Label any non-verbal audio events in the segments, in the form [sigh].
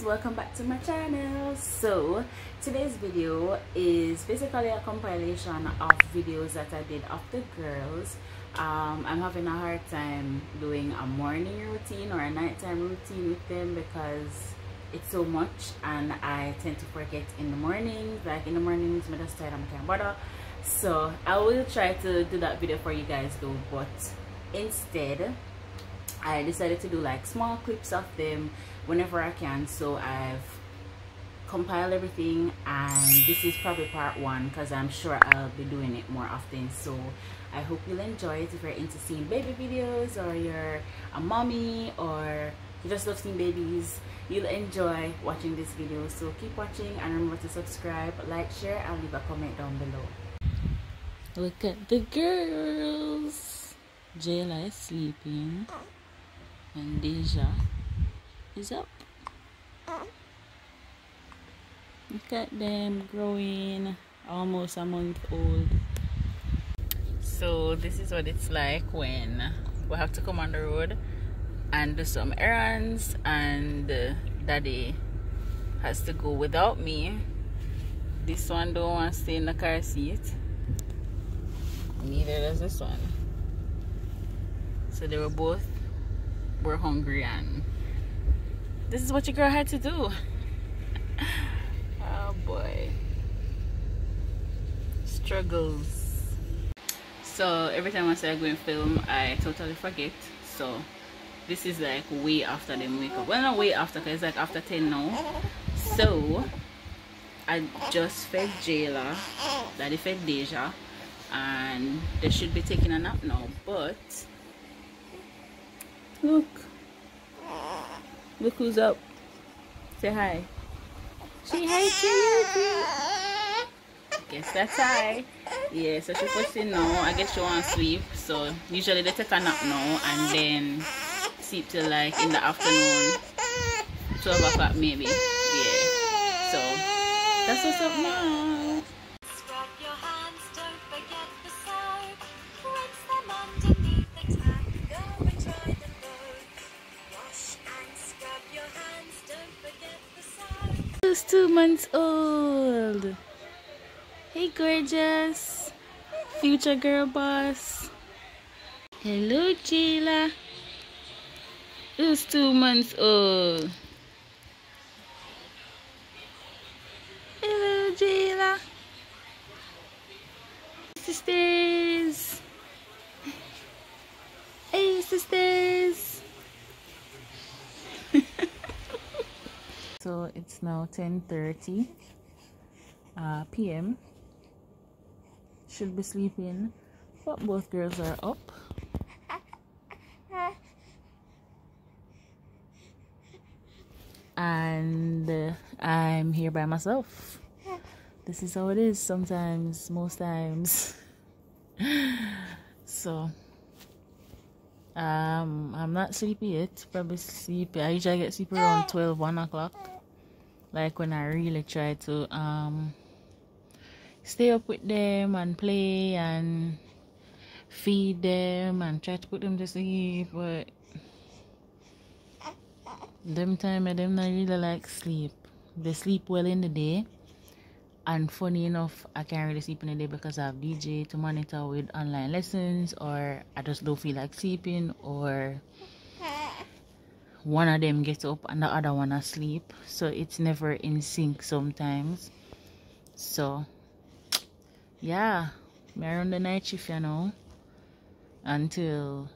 welcome back to my channel. So today's video is basically a compilation of videos that i did of the girls. Um, i'm having a hard time doing a morning routine or a nighttime routine with them because it's so much and i tend to forget in the mornings like in the mornings i'm just tired i'm can't bother so i will try to do that video for you guys though. But instead I decided to do like small clips of them whenever I can. So I've compiled everything and this is probably part one because I'm sure I'll be doing it more often. So I hope you'll enjoy. It if you're into seeing baby videos or you're a mommy or you just love seeing babies you'll enjoy watching this video. So keep watching and remember to subscribe like share and leave a comment down below. Look at the girls. Jayla is sleeping and Deja is up. Look at them growing almost a month old. So this is what it's like when we have to come on the road and do some errands and uh, daddy has to go without me. This one don't want to stay in the car seat. Neither does this one. So they were both were hungry and this is what your girl had to do. Oh boy. Struggles. So every time I say I go and film I totally forget. So this is like way after the wake up well not way after because it's like after 10 now. So I just fed Jayla daddy fed Deja and they should be taking a nap now. But Look. Look who's up. Say hi. Hi to you. Guess that's hi. Yeah, so she's pushing now. I guess she wants to sleep. So usually they take a nap now and then sleep till like in the afternoon. 12 o'clock maybe. Yeah. So that's what's up now. Two months old? Hey, gorgeous. Future girl boss. Hello, Jayla. Who's two months old? Hello, Jayla. Sisters. Hey, sisters. So it's now 10:30 uh, p.m. should be sleeping. But both girls are up. And uh, I'm here by myself. This is how it is sometimes most times. [laughs] So um i'm not sleepy yet. Probably sleepy i usually get sleep around 12 1 o'clock. Like when I really try to um stay up with them and play and feed them and try to put them to sleep but them time I them not really like sleep. They sleep well in the day and funny enough I can't really sleep in the day because I have DJ to monitor with online lessons or I just don't feel like sleeping or [laughs] one of them gets up and the other one asleep. So it's never in sync sometimes. So yeah. We're on the night shift you know until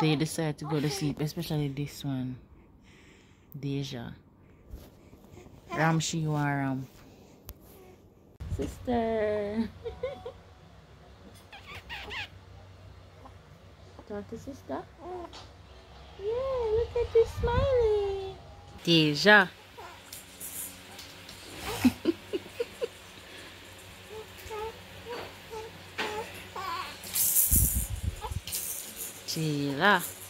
they oh. decide to go to sleep especially this one Deja. Ramshi Waram sister talk to sister yeah, look at you smiling. Deja. [laughs] Jayla.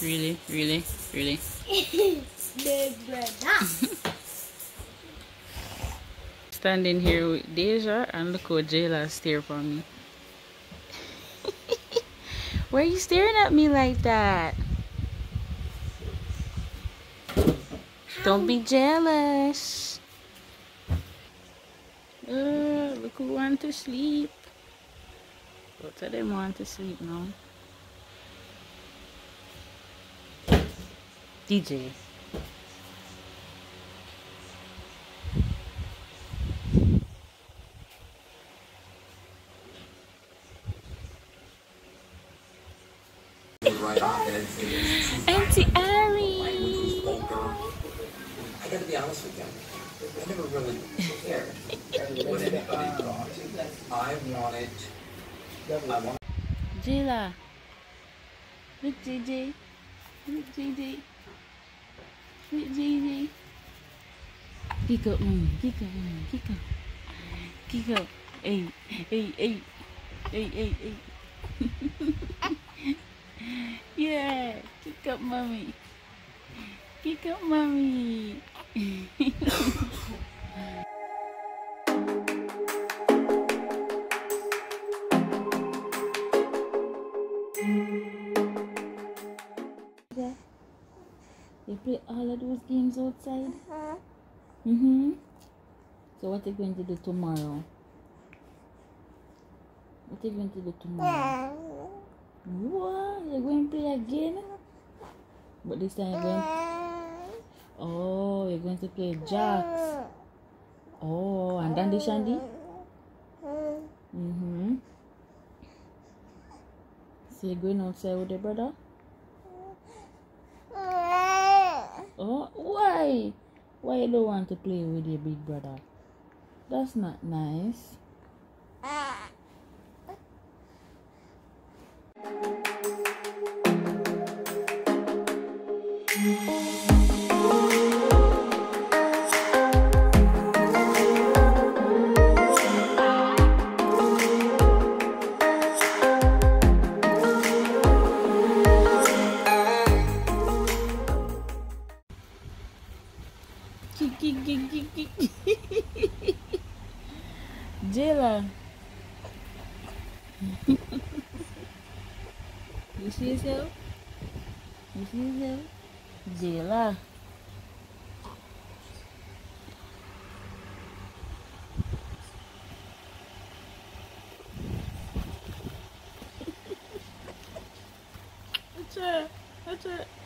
Really, really, really. Big [laughs] standing here with Deja and look how Jayla stare for me. [laughs] Why are you staring at me like that? Don't be jealous. Uh, look who want to sleep. Both of them want to sleep now. DJ. Auntie Ari. [laughs] I gotta be honest with you. I never really cared what anybody thought. I wanted. I wanted. Jayla. Look, JJ. Look, JJ. Mommy. Kick up, mommy. Kick up. Mm, Kick up. Hey, hey, hey. Hey, hey, hey. [laughs] yeah. Kick up, mommy. Kick up, mommy. [laughs] play all of those games outside? Mm-hmm. So what are you going to do tomorrow? What are you going to do tomorrow? What? You're going to play again? But this time you're going Oh, you're going to play jacks. Oh, and Dandy Shandy? Mm-hmm. So you're going outside with your brother? Oh, why? Why you don't want to play with your big brother? That's not nice. [laughs] Jayla. you see yourself? You see yourself? Jayla. That's it. That's it.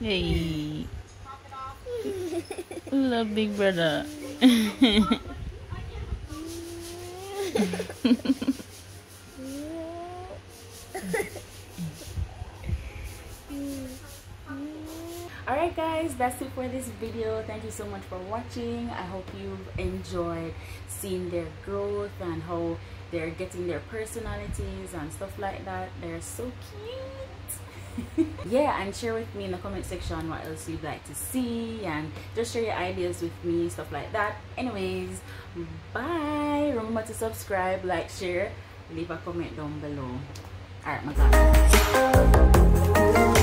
Hey. Love big brother. Alright guys, that's it for this video. Thank you so much for watching. I hope you've enjoyed seeing their growth and how they're getting their personalities and stuff like that. They're so cute. [laughs] yeah, and share with me in the comment section what else you'd like to see and just share your ideas with me, stuff like that. Anyways, bye. Remember to subscribe, like, share, leave a comment down below. Alright, my God.